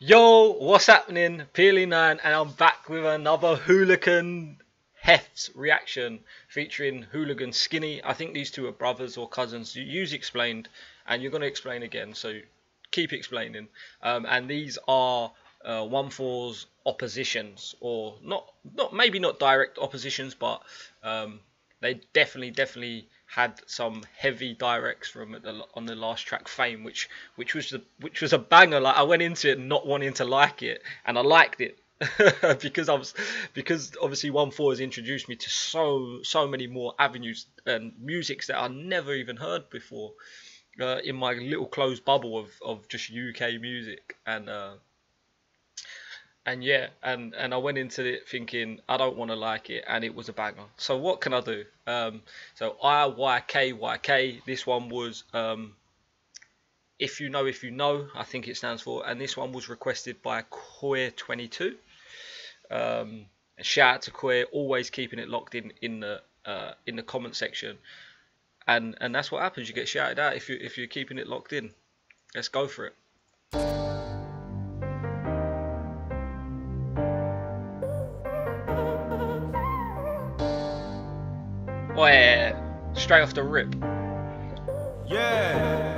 Yo, what's happening? Peelie9 and I'm back with another Hooligan Hefs reaction featuring Hooligan Skinny. I think these two are brothers or cousins. You've explained and you're going to explain again, so keep explaining. Um, and these are uh, OneFour's oppositions, or not, not maybe not direct oppositions, but um, they definitely, definitely had some heavy directs from the, on the last track fame which which was the which was a banger. Like i went into it not wanting to like it and i liked it because i was because obviously OneFour has introduced me to so so many more avenues and musics that i never even heard before uh, in my little closed bubble of, of just uk music. And uh, and yeah, and and I went into it thinking I don't want to like it, and it was a banger. So what can I do? Um, so I Y K Y K. This one was um, if you know, if you know. I think it stands for, and this one was requested by Queer22. Um, shout out to Queer, always keeping it locked in in the uh, in the comment section, and and that's what happens. You get shouted out if you if you're keeping it locked in. Let's go for it. Boy, straight off the rip. Yeah.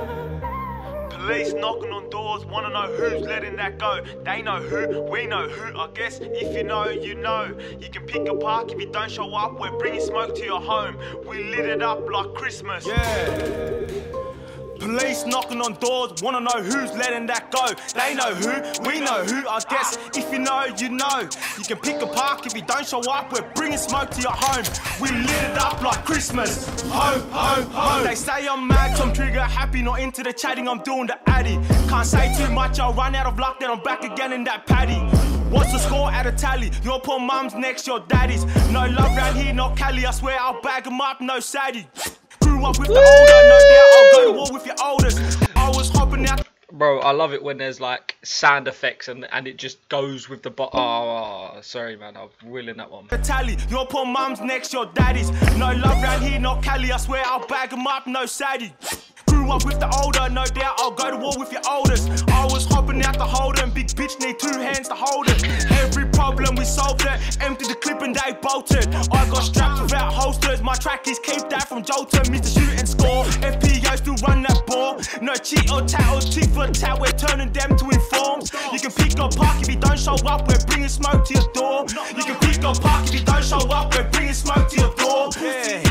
Police knocking on doors, wanna know who's letting that go. They know who, we know who. I guess if you know, you know. You can pick a park if you don't show up. We're bringing smoke to your home. We lit it up like Christmas. Yeah. Police knocking on doors, wanna know who's letting that go. They know who, we know who. I guess if you know, you know. You can pick a park if you don't show up. We're bringing smoke to your home. We lit it up like Christmas. Ho, ho, ho. They say I'm mad, I'm trigger happy, not into the chatting. I'm doing the addy. Can't say too much, I'll run out of luck, then I'm back again in that paddy. What's the score at a tally? Your poor mum's next, your daddy's. No love round here, not Cali. I swear I'll bag 'em up, no saddy grew up with the older, no doubt I'll go to war with your oldest. I was hopping out. Bro, I love it when there's like sound effects and and it just goes with the bo- oh, oh, sorry man, I'm willing that one. Tally, your poor mum's next, your daddy's. No love round here, not Cali. I swear I'll bag 'em up, no saddy. Grew up with the older, no doubt I'll go to war with your oldest. I was hopping out the Holden, big bitch need two hands to hold it. Every problem we solved it, empty the clip and they bolted. I got straps without holsters, my track is keep that from Jolton. Mr. Shoot and score, FPO still run that ball. No cheat or tat or cheat for tat, we're turning them to informs. You can pick up park if you don't show up, we're bringing smoke to your door. You can pick up park if you don't show up, we're bringing smoke to your door. Yeah.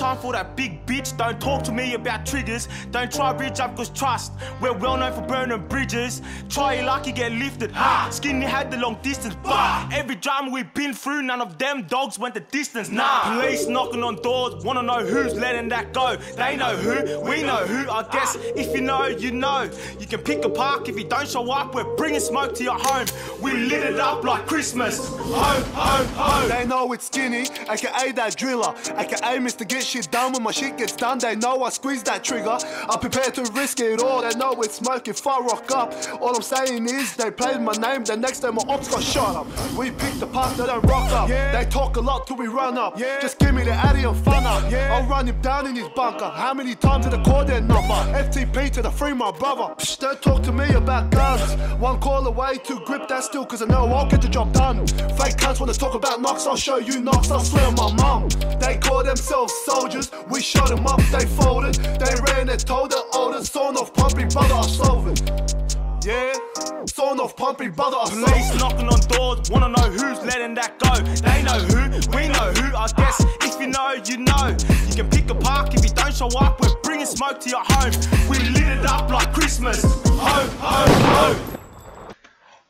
Time for that big bitch, don't talk to me about triggers. Don't try bridge up, cause trust. We're well known for burning bridges. Try your luck, you get lifted. Skinny had the long distance. Bah! Every drama we've been through, none of them dogs went the distance. Nah! Police knocking on doors, wanna know who's letting that go. They know who, we know who. I guess if you know, you know. You can pick a park if you don't show up. We're bringing smoke to your home. We lit it up like Christmas. Ho, ho, ho. They know it's skinny, aka that driller, aka Mr. Get Shit Done when my shit gets done. They know I squeeze that trigger. I'm prepared to risk it all. They know it's smoke if I rock up. All I'm saying is they played my name. The next day my ops got shot up. We pick the path that don't rock up. They talk a lot till we run up. Yeah. Just give me the Addy and fun up. Yeah. I'll run him down in his bunker. How many times did I call their number? FTP to the free my brother. Psh, don't talk to me about guns. One call away to grip that still, cause I know I'll get the job done. Fake cunts wanna talk about knocks, I'll show you knocks, I'll swear on my mum. They call themselves soldiers, we shot them up, they folded. They ran and told the oldest son of pumping brother, I'll solve it. Yeah, son of pumping brother, I'll solve Police it. knocking on doors, wanna know who's letting that go. They know who, we know who. I guess if you know, you know. You can pick a park if you don't show up. We're bringing smoke to your home. We lit it up like Christmas. Ho, ho, ho.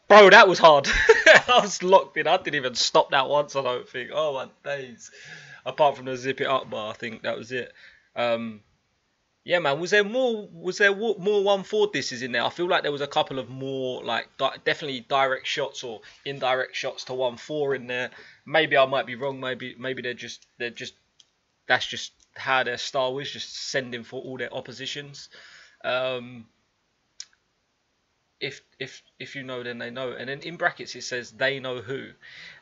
Bro, that was hard. I was locked in. I didn't even stop that once. I don't think. Oh my days. Apart from the zip it up bar, I think that was it. Um, yeah, man. Was there more? Was there more OneFour disses in there? I feel like there was a couple of more, like di- definitely direct shots or indirect shots to OneFour in there. Maybe I might be wrong. Maybe maybe they're just they're just that's just how their style is, just sending for all their oppositions. Um, if if if you know then they know and then in brackets it says they know who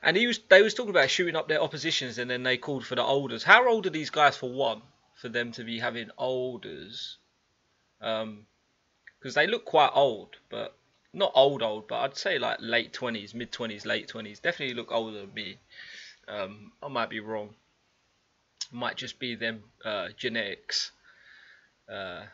and he was they was talking about shooting up their oppositions and then they called for the olders how old are these guys for one for them to be having olders um because they look quite old but not old old, but I'd say like late twenties, mid twenties, late twenties. Definitely look older than me. Um, I might be wrong. Might just be them uh, genetics. Uh,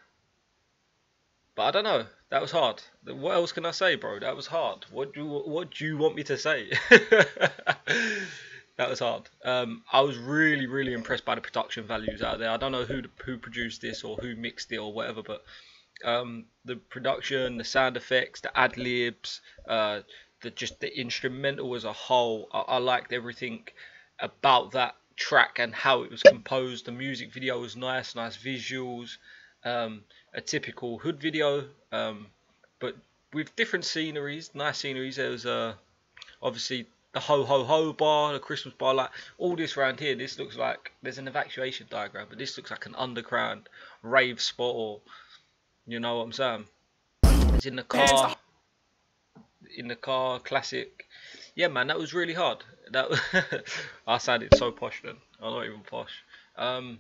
but I don't know. That was hard. What else can I say, bro? That was hard. What do what do you want me to say? that was hard. Um, I was really really impressed by the production values out there. I don't know who who produced this or who mixed it or whatever, but um, the production, the sound effects, the ad libs, uh, the just the instrumental as a whole. I, I liked everything about that track and how it was composed. The music video was nice, nice visuals. Um, a typical hood video, um, but with different sceneries, nice sceneries. There was uh, obviously the ho ho ho bar, the Christmas bar, like all this around here. This looks like there's an evacuation diagram, but this looks like an underground rave spot, or you know what I'm saying? It's in the car, in the car, classic. Yeah, man, that was really hard. That I sounded so posh then. I'm not even posh. Um,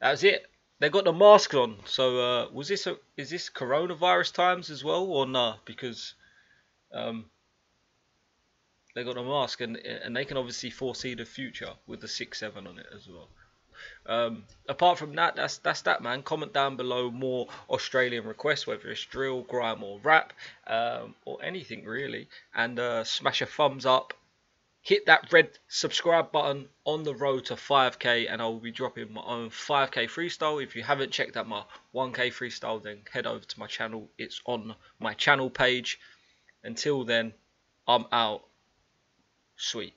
that was it they got the masks on. So uh, was this a, is this coronavirus times as well or no? Because um, they got a mask and and they can obviously foresee the future with the six seven on it as well. Um, apart from that, that's that's that man. Comment down below more Australian requests, whether it's drill, grime, or rap, um, or anything really, and uh, smash a thumbs up hit that red subscribe button on the road to 5k and I will be dropping my own 5k freestyle. If you haven't checked out my 1k freestyle then head over to my channel. It's on my channel page. Until then, I'm out. 水